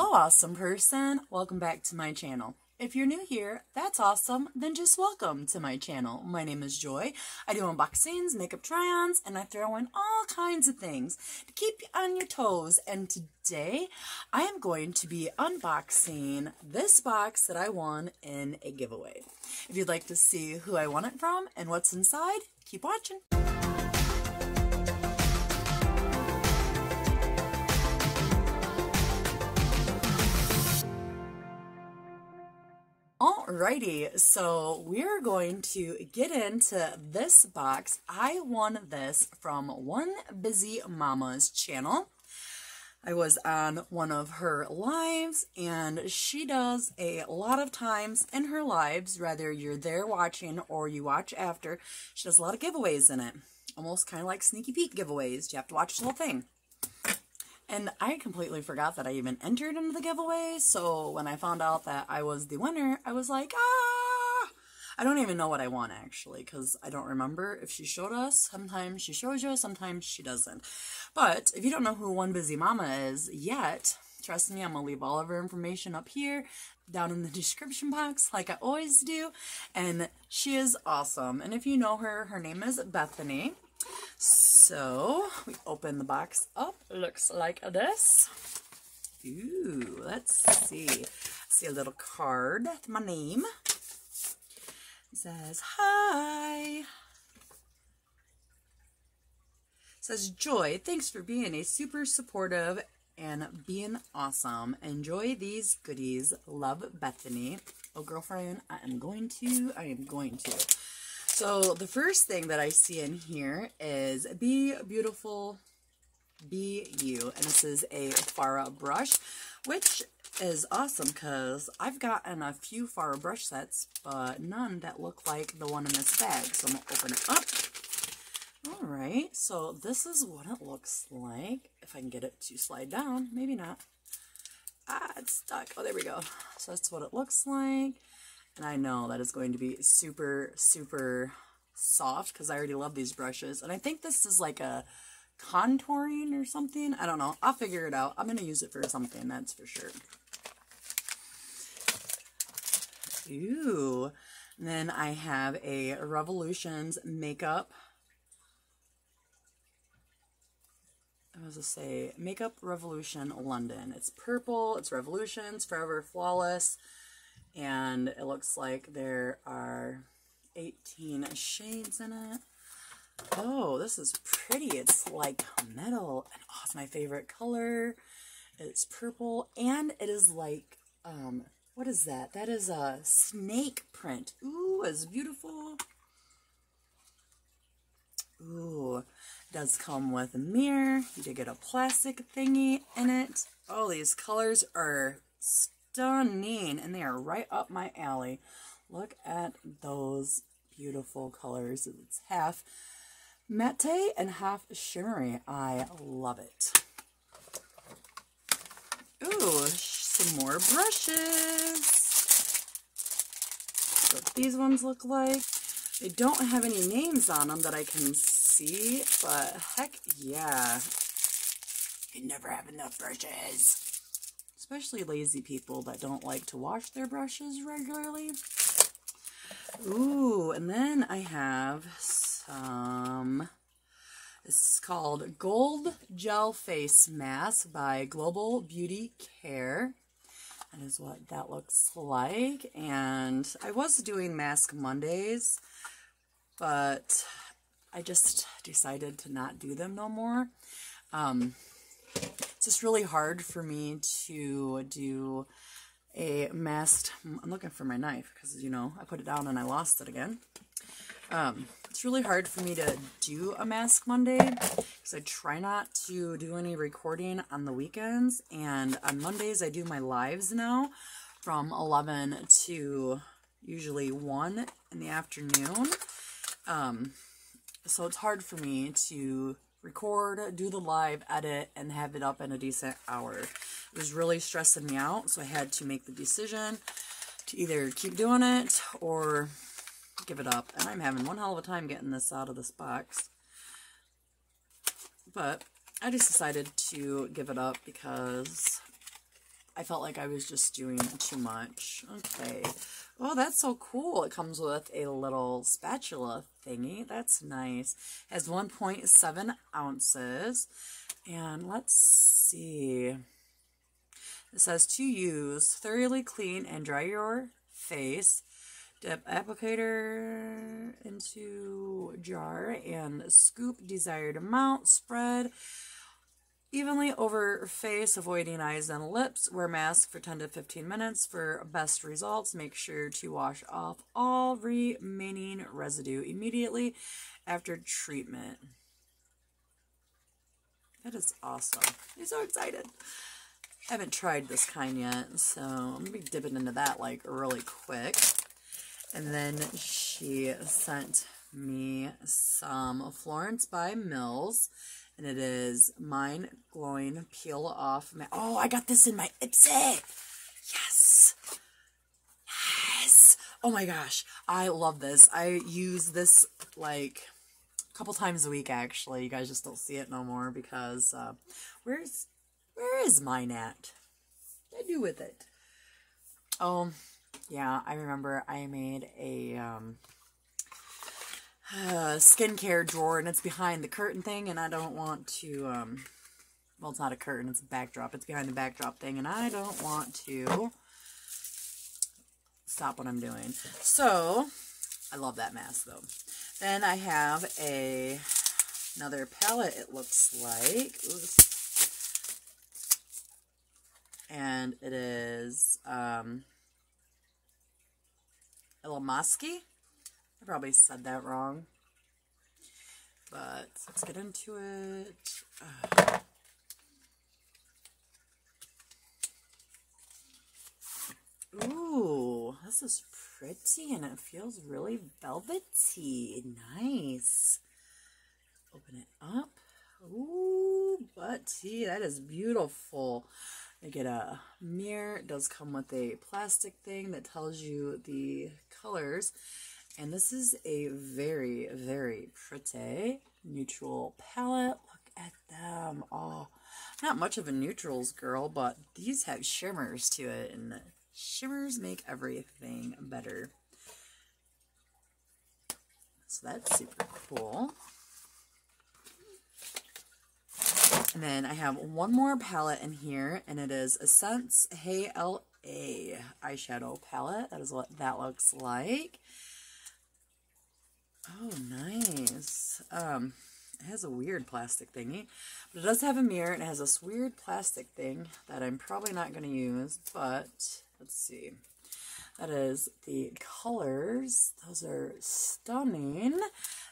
Hello, awesome person. Welcome back to my channel. If you're new here, that's awesome, then just welcome to my channel. My name is Joy. I do unboxings, makeup try-ons, and I throw in all kinds of things to keep you on your toes. And today, I am going to be unboxing this box that I won in a giveaway. If you'd like to see who I won it from and what's inside, keep watching. Alrighty, so we're going to get into this box. I won this from One Busy Mama's channel. I was on one of her lives, and she does a lot of times in her lives, whether you're there watching or you watch after, she does a lot of giveaways in it. Almost kind of like sneaky peek giveaways. You have to watch the whole thing. And I completely forgot that I even entered into the giveaway, so when I found out that I was the winner, I was like, ah! I don't even know what I won, actually, because I don't remember if she showed us. Sometimes she shows you, sometimes she doesn't. But if you don't know who One Busy Mama is yet, trust me, I'm to leave all of her information up here, down in the description box, like I always do. And she is awesome. And if you know her, her name is Bethany. So we open the box up. Looks like this. Ooh, let's see. See a little card. My name. It says hi. It says Joy. Thanks for being a super supportive and being awesome. Enjoy these goodies. Love Bethany. Oh, girlfriend, I am going to. I am going to. So the first thing that I see in here is Be Beautiful, Be You. And this is a Farah brush, which is awesome because I've gotten a few Farah brush sets, but none that look like the one in this bag. So I'm going to open it up. Alright, so this is what it looks like. If I can get it to slide down. Maybe not. Ah, it's stuck. Oh, there we go. So that's what it looks like. And I know that is going to be super, super soft because I already love these brushes. And I think this is like a contouring or something. I don't know. I'll figure it out. I'm going to use it for something, that's for sure. Ooh. And then I have a Revolutions makeup. I was going to say Makeup Revolution London. It's purple. It's Revolutions, Forever Flawless and it looks like there are 18 shades in it. Oh, this is pretty. It's like metal, and oh, it's my favorite color. It's purple, and it is like, um, what is that? That is a snake print. Ooh, it's beautiful. Ooh, does come with a mirror. You did get a plastic thingy in it. Oh, these colors are stunning and they are right up my alley. Look at those beautiful colors. It's half matte and half shimmery. I love it. Ooh, some more brushes. What these ones look like. They don't have any names on them that I can see, but heck yeah. You never have enough brushes especially lazy people that don't like to wash their brushes regularly. Ooh, and then I have some, this is called Gold Gel Face Mask by Global Beauty Care. That is what that looks like. And I was doing Mask Mondays, but I just decided to not do them no more. Um, just really hard for me to do a masked, I'm looking for my knife because, you know, I put it down and I lost it again. Um, it's really hard for me to do a Mask Monday because I try not to do any recording on the weekends. And on Mondays, I do my lives now from 11 to usually 1 in the afternoon. Um, so it's hard for me to record, do the live, edit, and have it up in a decent hour. It was really stressing me out, so I had to make the decision to either keep doing it or give it up. And I'm having one hell of a time getting this out of this box. But I just decided to give it up because I felt like I was just doing too much. Okay. Oh, that's so cool. It comes with a little spatula thingy. That's nice. Has 1.7 ounces. And let's see. It says to use, thoroughly clean and dry your face. Dip applicator into jar and scoop desired amount. Spread evenly over face, avoiding eyes and lips. Wear mask for 10 to 15 minutes for best results. Make sure to wash off all remaining residue immediately after treatment. That is awesome. I'm so excited. I haven't tried this kind yet, so I'm going to be dipping into that like really quick. And then she sent me some Florence by Mills. And it is Mind Glowing Peel Off. Oh, I got this in my Ipsy. Yes. Yes. Oh my gosh. I love this. I use this like a couple times a week actually. You guys just don't see it no more because uh, where's where is mine at? What I do with it? Oh, yeah, I remember I made a um, uh, skincare drawer and it's behind the curtain thing and I don't want to, um, well, it's not a curtain, it's a backdrop. It's behind the backdrop thing and I don't want to stop what I'm doing. So, I love that mask though. Then I have a another palette it looks like. Oops and it is um, Ilamoski. I probably said that wrong, but let's get into it. Uh, Ooh, this is pretty and it feels really velvety. Nice. Open it up. Ooh, but see, that is beautiful. I get a mirror. It does come with a plastic thing that tells you the colors. And this is a very, very pretty neutral palette. Look at them. Oh, not much of a neutrals girl, but these have shimmers to it. And shimmers make everything better. So that's super cool. And then I have one more palette in here, and it is Essence Hey LA eyeshadow palette. That is what that looks like. Oh, nice. Um, it has a weird plastic thingy, but it does have a mirror, and it has this weird plastic thing that I'm probably not going to use, but let's see. That is the colors. Those are stunning.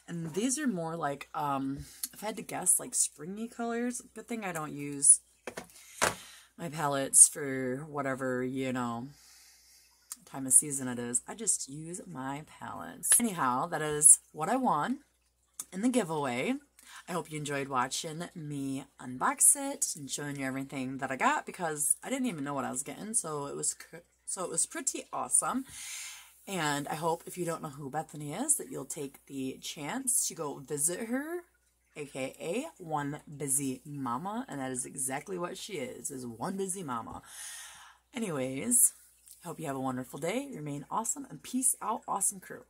And these are more like, um, if I had to guess, like springy colors. Good thing I don't use my palettes for whatever, you know, time of season it is. I just use my palettes. Anyhow, that is what I won in the giveaway. I hope you enjoyed watching me unbox it and showing you everything that I got because I didn't even know what I was getting, so it was so it was pretty awesome. And I hope if you don't know who Bethany is, that you'll take the chance to go visit her, aka One Busy Mama, and that is exactly what she is, is one busy mama. Anyways, hope you have a wonderful day, remain awesome, and peace out, awesome crew.